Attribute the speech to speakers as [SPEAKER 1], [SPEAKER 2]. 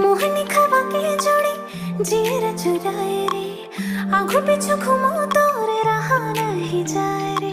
[SPEAKER 1] মোহনী খাবাকে জোড়ে জিয়ের চুরাए रे आंखों पिछू घुमो तोरे रहा नहीं जाए रे